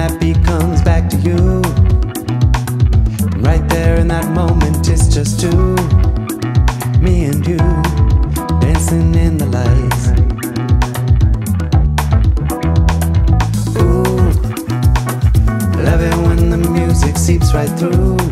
happy comes back to you. Right there in that moment, it's just two, me and you, dancing in the lights. Ooh, love it when the music seeps right through.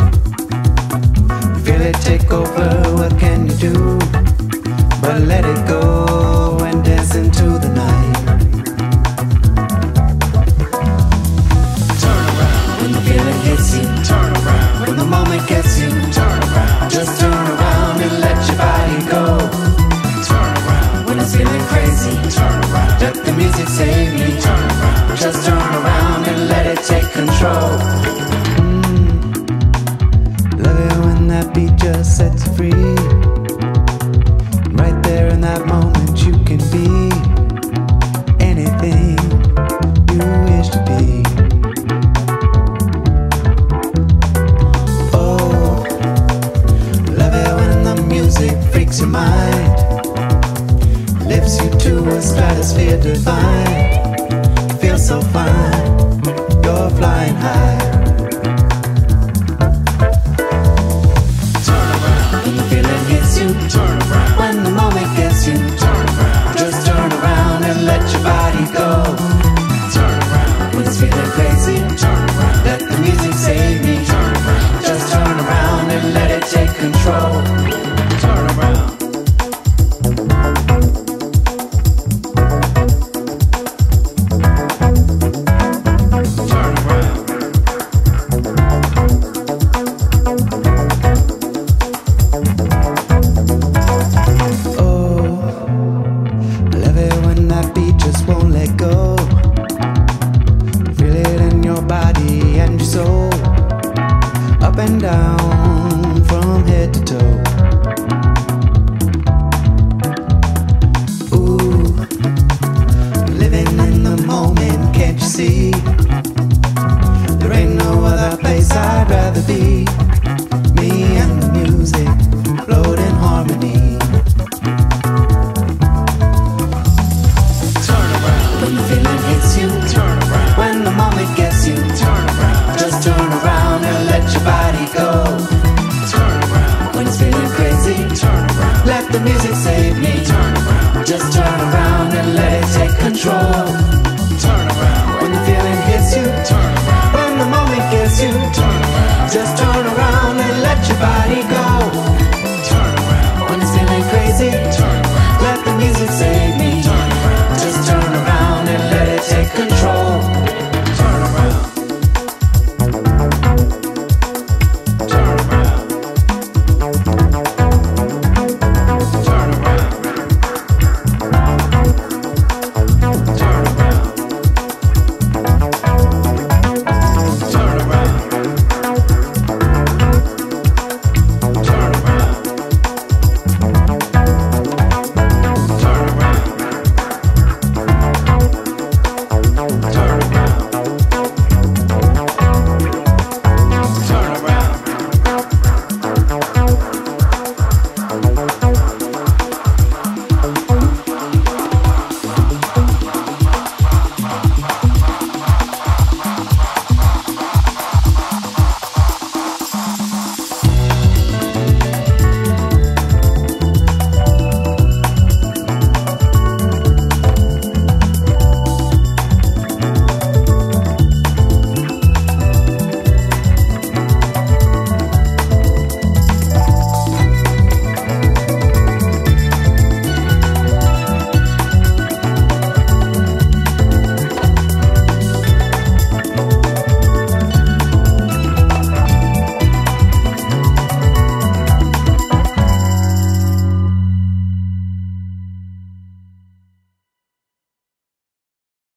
Beat just sets free. Right there in that moment, you can be anything you wish to be. Oh, love it when the music freaks your mind, lifts you to a stratosphere divine. Feel so fine, you're flying high. Turn around. Body and your soul, up and down from head to toe. The music save me. Turn around. Just turn around and let it take control. Turn around. When the feeling hits you, Turn around. when the moment gets you, Turn around. just turn around and let your body go.